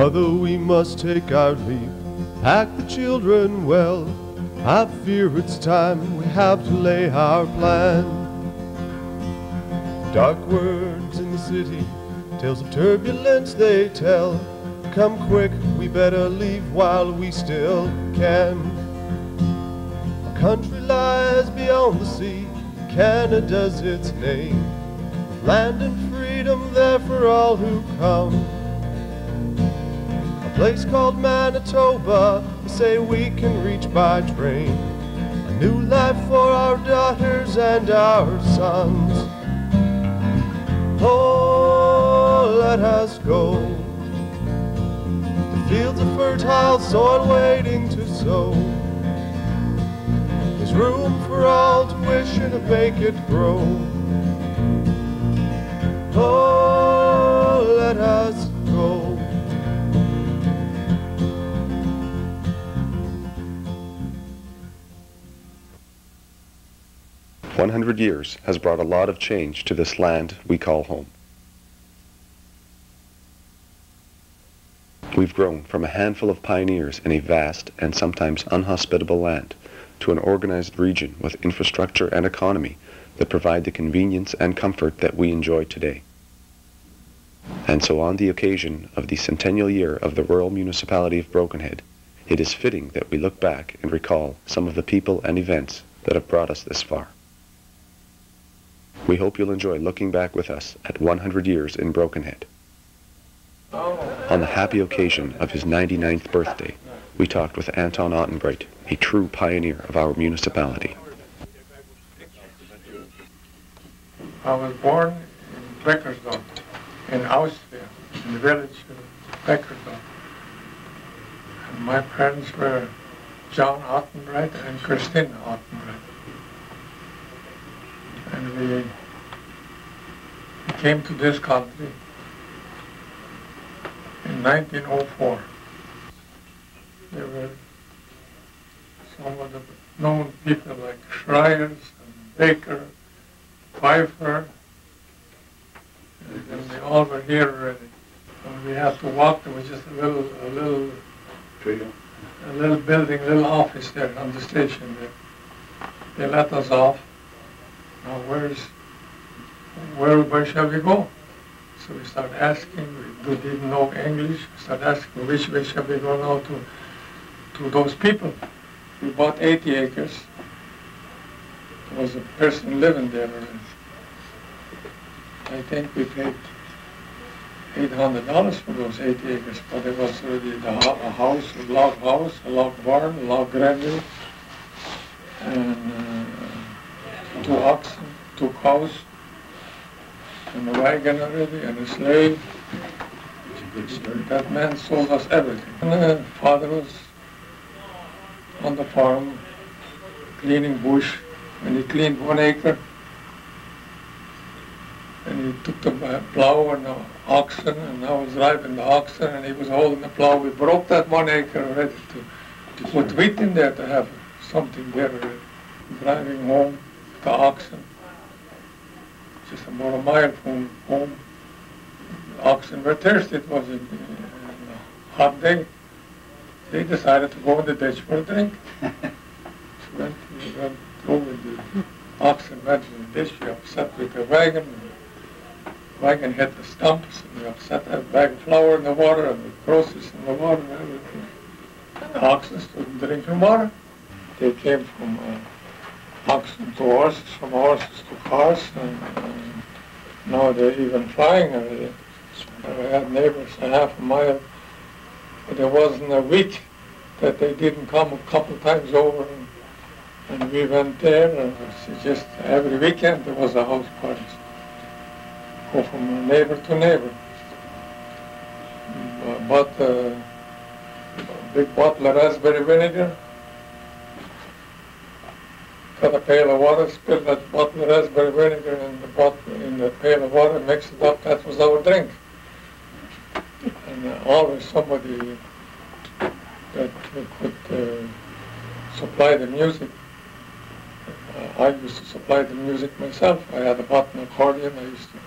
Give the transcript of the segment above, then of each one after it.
Mother, we must take our leave. Pack the children well. I fear it's time we have to lay our plan. Dark words in the city, tales of turbulence they tell. Come quick, we better leave while we still can. Our country lies beyond the sea, Canada's its name. Land and freedom there for all who come. Place called Manitoba, they say we can reach by train. A new life for our daughters and our sons. Oh, let us go. The fields of fertile soil waiting to sow. There's room for all to wish and to make it grow. Oh, let us 100 years has brought a lot of change to this land we call home. We've grown from a handful of pioneers in a vast and sometimes unhospitable land to an organized region with infrastructure and economy that provide the convenience and comfort that we enjoy today. And so on the occasion of the centennial year of the rural municipality of Brokenhead, it is fitting that we look back and recall some of the people and events that have brought us this far. We hope you'll enjoy looking back with us at 100 years in Brokenhead. On the happy occasion of his 99th birthday, we talked with Anton Ottenbreit, a true pioneer of our municipality. I was born in Beckersdorf, in Austria, in the village of Beckersdorf. And my parents were John Ottenbreit and Christina Ottenbreit. And we came to this country in 1904. There were some of the known people like Schreyers and Baker, Pfeiffer, and they all were here already. And we had to walk, there was just a little, a little, a little building, a little office there on the station there. They let us off. Now where's, where, where shall we go? So we start asking, we didn't know English, we started asking which way shall we go now to, to those people. We bought 80 acres. There was a person living there. I think we paid $800 for those 80 acres, but it was already the, a house, a log house, a log barn, a log granary, and uh, two oxen, two cows, and a wagon already, and a slave. That man sold us everything. And father was on the farm cleaning bush, and he cleaned one acre, and he took the plow and the oxen, and I was driving the oxen, and he was holding the plow. We broke that one acre already to, to put wheat in there to have something there. Driving home, the oxen, just about a mile from home. Oxen were thirsty. It was a, a hot day. They decided to go in the ditch for a drink. so went, we went over the oxen went in the ditch. We upset with the wagon. The wagon hit the stumps. And we upset that bag of flour in the water and the groceries in the water and everything. The oxen stood drinking water. They came from uh, oxen to horses, from horses to cars, and now they're even flying already. I had neighbors a half a mile, but there wasn't a week that they didn't come a couple times over, and, and we went there, and just every weekend there was a house party. Go from neighbor to neighbor. But uh, big bottle of raspberry vinegar, got a pail of water, spilled that bottle of raspberry vinegar in the bottle, in the pail of water, mixed it up, that was our drink. And uh, always somebody that could uh, supply the music. Uh, I used to supply the music myself. I had a button accordion. I used to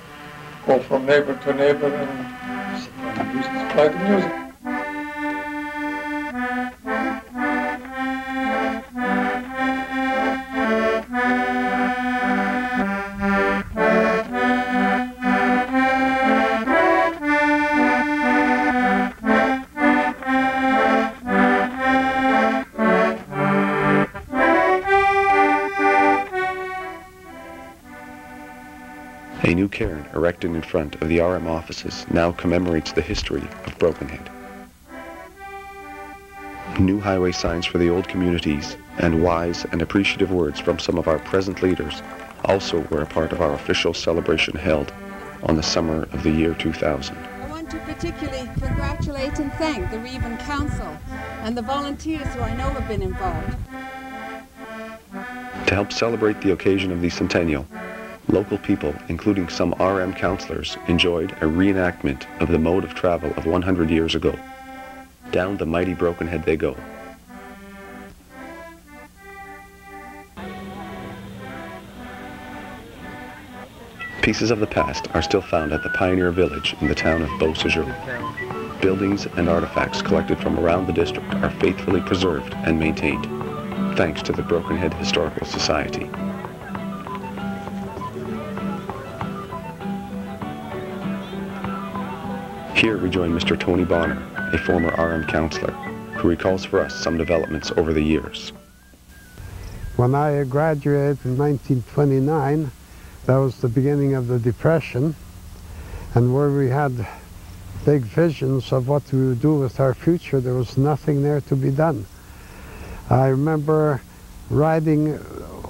go from neighbor to neighbor and supply the music. In front of the RM offices now commemorates the history of Brokenhead. New highway signs for the old communities and wise and appreciative words from some of our present leaders also were a part of our official celebration held on the summer of the year 2000. I want to particularly congratulate and thank the Revan Council and the volunteers who I know have been involved. To help celebrate the occasion of the centennial, local people, including some RM councillors, enjoyed a reenactment of the mode of travel of 100 years ago. Down the mighty Brokenhead they go. Pieces of the past are still found at the Pioneer Village in the town of Beausejour. Buildings and artifacts collected from around the district are faithfully preserved and maintained, thanks to the Brokenhead Historical Society. Here we join Mr. Tony Bonner, a former RM counselor, who recalls for us some developments over the years. When I graduated in 1929, that was the beginning of the Depression, and where we had big visions of what we would do with our future, there was nothing there to be done. I remember riding,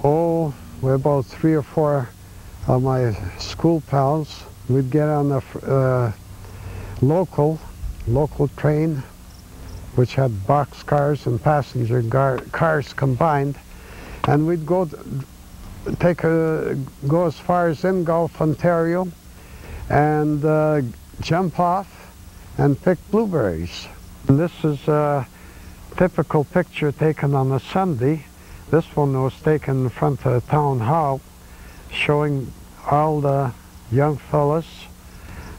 oh, with about three or four of my school pals. We'd get on a uh, local, local train, which had box cars and passenger cars combined, and we'd go take a go as far as Ingolf, Ontario, and uh, jump off and pick blueberries. And this is a typical picture taken on a Sunday. This one was taken in front of the town hall, showing all the young fellas.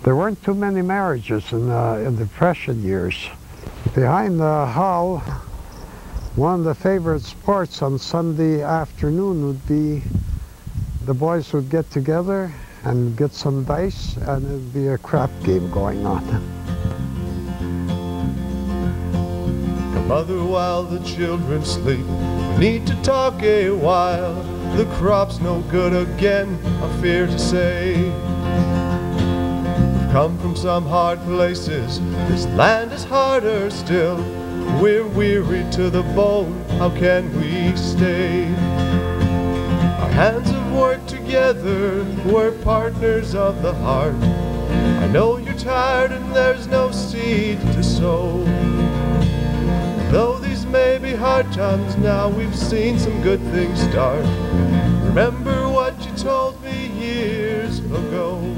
There weren't too many marriages in, uh, in the Depression years. Behind the hall, one of the favorite sports on Sunday afternoon would be the boys would get together and get some dice and it'd be a crap game going on. The mother while the children sleep, we need to talk a while. The crop's no good again, I fear to say. Come from some hard places, this land is harder still. We're weary to the bone, how can we stay? Our hands have worked together, we're partners of the heart. I know you're tired and there's no seed to sow. Though these may be hard times now, we've seen some good things start. Remember what you told me years ago.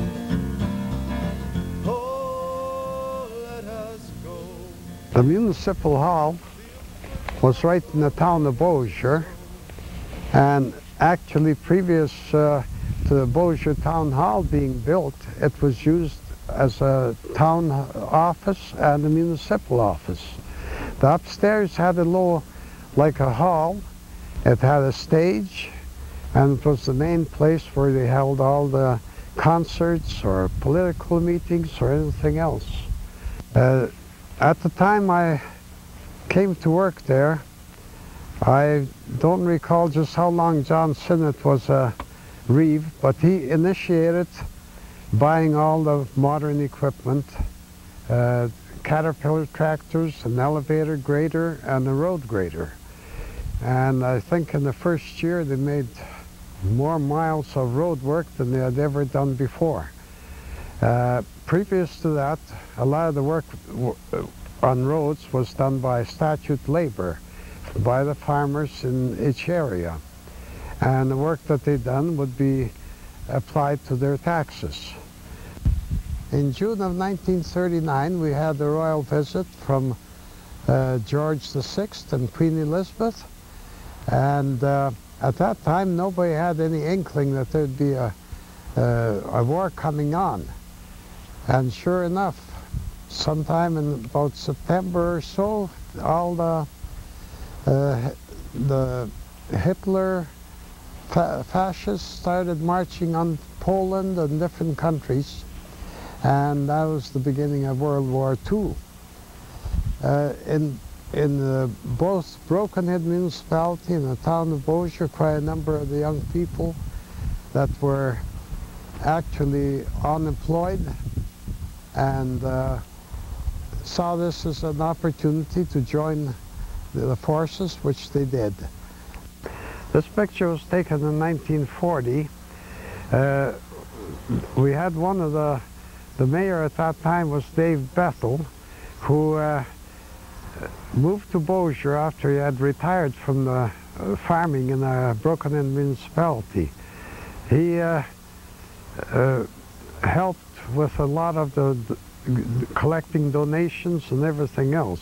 The municipal hall was right in the town of Beausejour and actually previous uh, to the Beausejour Town Hall being built it was used as a town office and a municipal office. The upstairs had a little like a hall. It had a stage and it was the main place where they held all the concerts or political meetings or anything else. Uh, at the time I came to work there, I don't recall just how long John Sinnott was a Reeve, but he initiated buying all the modern equipment, uh, Caterpillar tractors, an elevator grader, and a road grader. And I think in the first year they made more miles of road work than they had ever done before. Uh, previous to that, a lot of the work on roads was done by statute labor, by the farmers in each area. And the work that they done would be applied to their taxes. In June of 1939, we had the royal visit from uh, George VI and Queen Elizabeth. And uh, at that time, nobody had any inkling that there'd be a, uh, a war coming on. And sure enough, sometime in about September or so, all the uh, the Hitler fa fascists started marching on Poland and different countries, and that was the beginning of World War II. Uh, in in the, both Brokenhead municipality and the town of Beausejour, quite a number of the young people that were actually unemployed and uh, saw this as an opportunity to join the forces, which they did. This picture was taken in 1940. Uh, we had one of the, the mayor at that time was Dave Bethel, who uh, moved to Beausejour after he had retired from the uh, farming in a Brokenhead municipality. He uh, uh, helped with a lot of the, the collecting donations and everything else.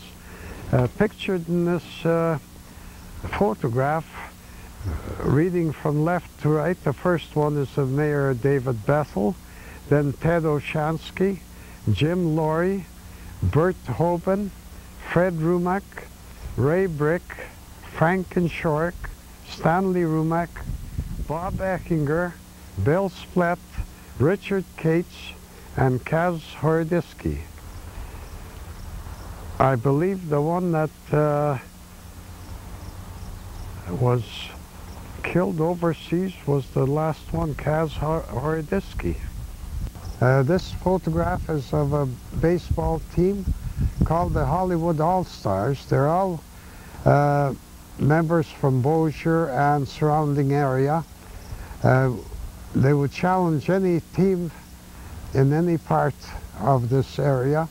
Uh, pictured in this uh, photograph, reading from left to right, the first one is of Mayor David Bethel, then Ted Oshansky, Jim Laurie, Bert Hoban, Fred Rumack, Ray Brick, Frank Shork, Stanley Rumack, Bob Eckinger, Bill Splett, Richard Cates, and Kaz Hordisky. I believe the one that uh, was killed overseas was the last one, Kaz Hordisky. Uh, this photograph is of a baseball team called the Hollywood All-Stars. They're all uh, members from Beausejour and surrounding area. Uh, they would challenge any team in any part of this area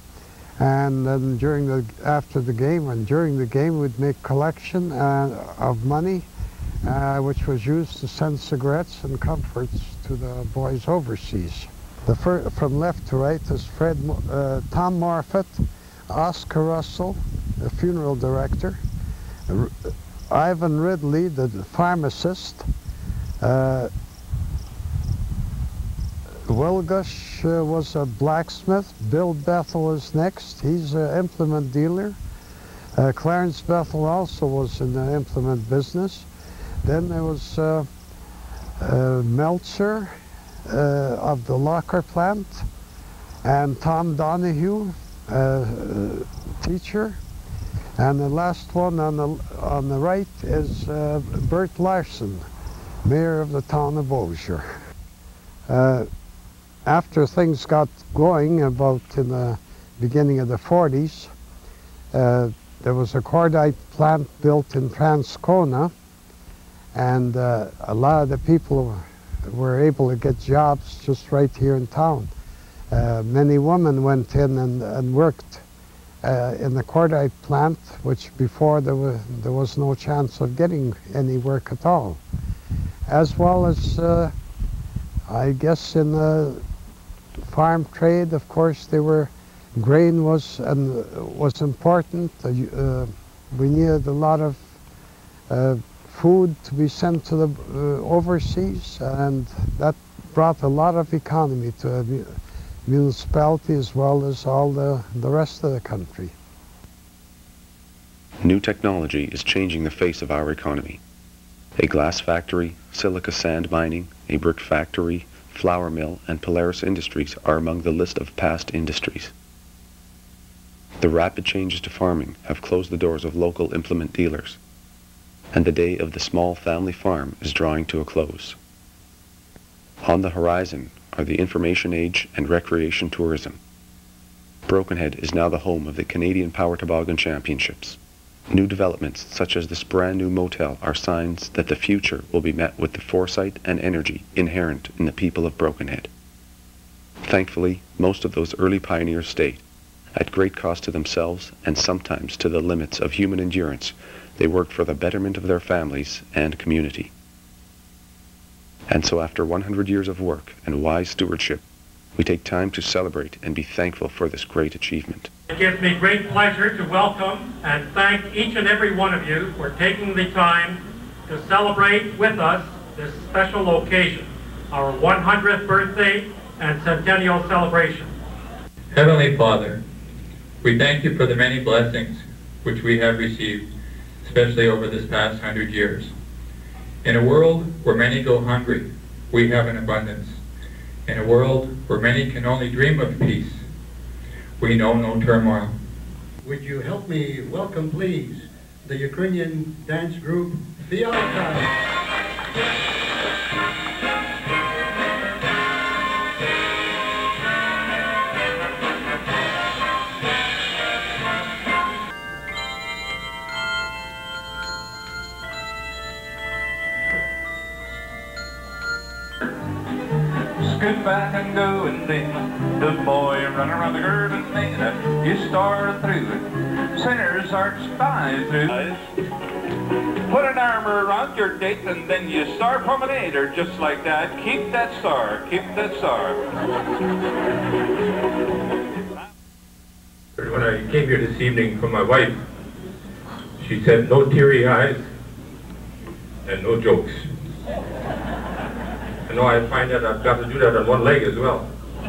and then during the after the game and during the game we'd make collection uh, of money uh, which was used to send cigarettes and comforts to the boys overseas. The from left to right is Fred, uh, Tom Morfitt, Oscar Russell, the funeral director, R Ivan Ridley, the pharmacist, Wilgush uh, was a blacksmith. Bill Bethel is next. He's an implement dealer. Uh, Clarence Bethel also was in the implement business. Then there was uh, uh Meltzer uh, of the Locker plant and Tom Donahue, uh, teacher. And the last one on the, on the right is Bert Larson, mayor of the town of Beausejour after things got going about in the beginning of the 40s, uh, there was a cordite plant built in Transcona, and uh, a lot of the people were able to get jobs just right here in town. Uh, many women went in and, and worked uh, in the cordite plant, which before there was, there was no chance of getting any work at all. As well as, uh, I guess, in the farm trade, of course, they were grain was and was important. Uh, we needed a lot of uh, food to be sent to the uh, overseas, and that brought a lot of economy to a municipality as well as all the, the rest of the country. New technology is changing the face of our economy. A glass factory, silica sand mining, a brick factory, flour mill, and Polaris Industries are among the list of past industries. The rapid changes to farming have closed the doors of local implement dealers, and the day of the small family farm is drawing to a close. On the horizon are the information age and recreation tourism. Brokenhead is now the home of the Canadian Power Toboggan Championships. New developments such as this brand new motel are signs that the future will be met with the foresight and energy inherent in the people of Brokenhead. Thankfully, most of those early pioneers stayed. At great cost to themselves and sometimes to the limits of human endurance, they worked for the betterment of their families and community. And so after 100 years of work and wise stewardship, we take time to celebrate and be thankful for this great achievement. It gives me great pleasure to welcome and thank each and every one of you for taking the time to celebrate with us this special occasion, our 100th birthday and centennial celebration. Heavenly Father, we thank you for the many blessings which we have received, especially over this past hundred years. In a world where many go hungry, we have an abundance. In a world where many can only dream of peace, we know no turmoil. Would you help me welcome, please, the Ukrainian dance group Fialka? Back and go and then the boy run around the curve and then you start through it. Sinners arch by through Put an arm around your date and then you start promenade or just like that. Keep that star, keep that star. When I came here this evening for my wife, she said no teary eyes and no jokes. I know I find that I've got to do that on one leg as well.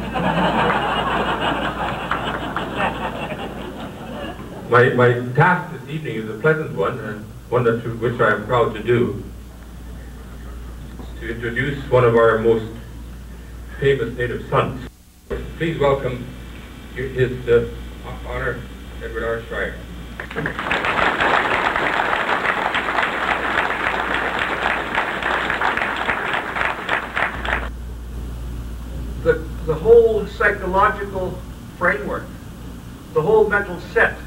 my, my task this evening is a pleasant one, and one that, which I am proud to do, to introduce one of our most famous native sons. Please welcome his uh, honor, Edward R. Schreyer. Whole psychological framework, the whole mental set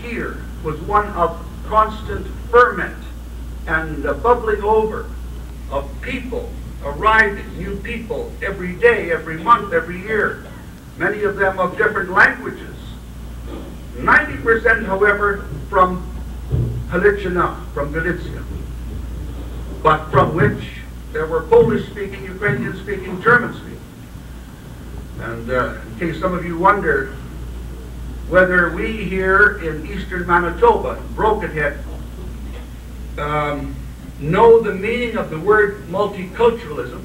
here was one of constant ferment and bubbling over of people arriving, new people every day, every month, every year, many of them of different languages. 90% however from Halychyna, from Galicia, but from which there were Polish-speaking, Ukrainian-speaking, German-speaking. And uh, in case some of you wonder whether we here in eastern Manitoba, Brokenhead, um, know the meaning of the word multiculturalism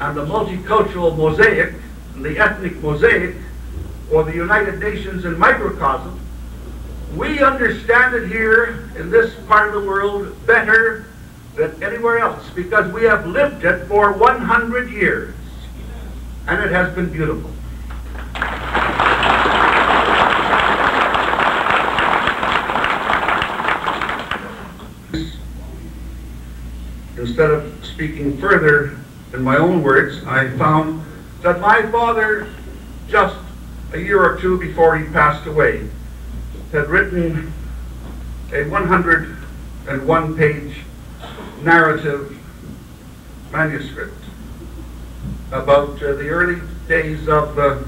and the multicultural mosaic, and the ethnic mosaic, or the United Nations in microcosm, we understand it here in this part of the world better than anywhere else because we have lived it for 100 years and it has been beautiful. Instead of speaking further in my own words, I found that my father, just a year or two before he passed away, had written a 101 page narrative manuscript about uh, the early days of uh,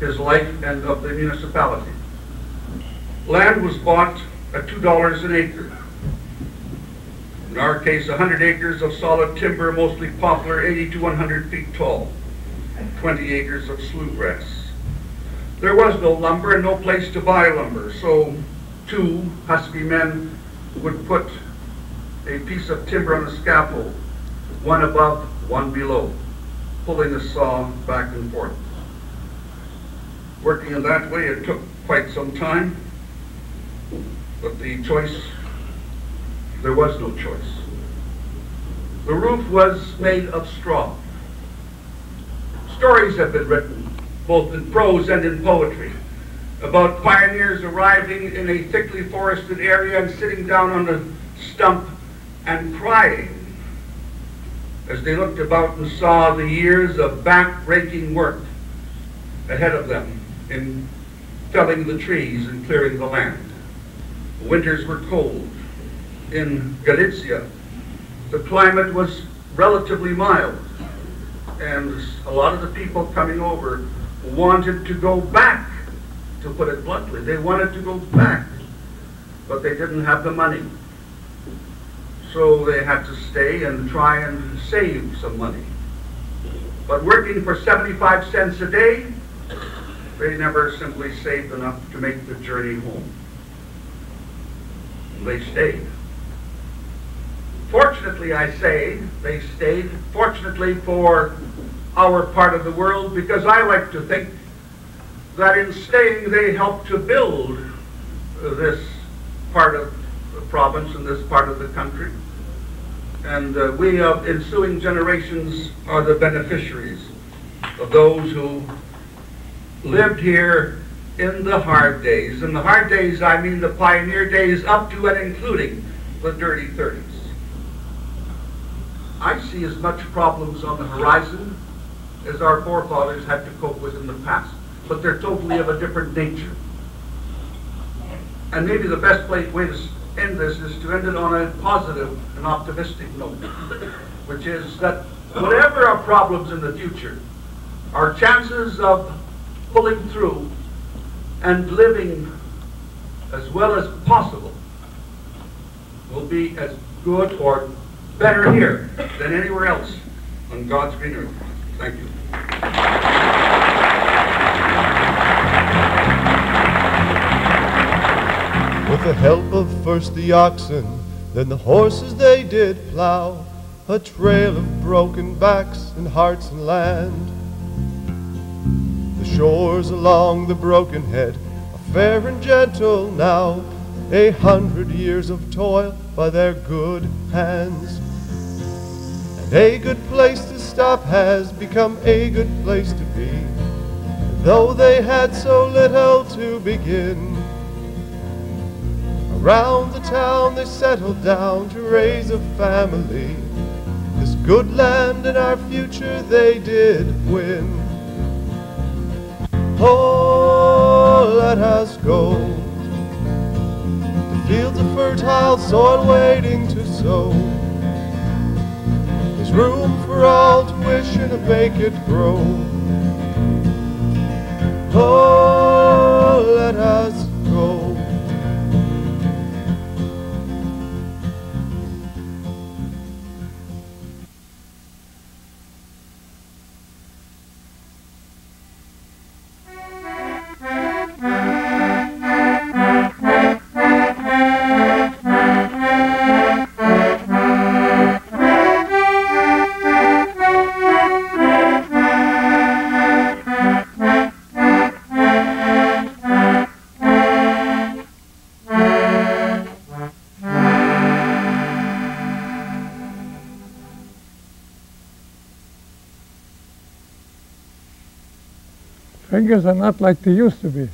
his life and of the municipality. Land was bought at $2 an acre. In our case, 100 acres of solid timber, mostly poplar, 80 to 100 feet tall, 20 acres of slough grass. There was no lumber and no place to buy lumber, so two husky men would put a piece of timber on a scaffold, one above, one below pulling the saw back and forth. Working in that way, it took quite some time, but the choice, there was no choice. The roof was made of straw. Stories have been written, both in prose and in poetry, about pioneers arriving in a thickly forested area and sitting down on a stump and crying as they looked about and saw the years of back-breaking work ahead of them in felling the trees and clearing the land. The winters were cold. In Galicia, the climate was relatively mild, and a lot of the people coming over wanted to go back, to put it bluntly. They wanted to go back, but they didn't have the money. So they had to stay and try and save some money. But working for 75 cents a day, they never simply saved enough to make the journey home. They stayed. Fortunately, I say, they stayed. Fortunately for our part of the world, because I like to think that in staying they helped to build this part of the province and this part of the country. And uh, we of ensuing generations are the beneficiaries of those who lived here in the hard days. In the hard days, I mean the pioneer days up to and including the dirty 30s. I see as much problems on the horizon as our forefathers had to cope with in the past, but they're totally of a different nature. And maybe the best way to end this is to end it on a positive and optimistic note, which is that whatever our problems in the future, our chances of pulling through and living as well as possible will be as good or better here than anywhere else on God's green earth. Thank you. The help of first the oxen, then the horses they did plow, a trail of broken backs and hearts and land. The shores along the Brokenhead are fair and gentle now, a hundred years of toil by their good hands. And a good place to stop has become a good place to be, though they had so little to begin. Around the town they settled down to raise a family. This good land and our future they did win. Oh, let us go. The fields of fertile soil waiting to sow. There's room for all to wish and to make it grow. Oh, let us Fingers are not like they used to be.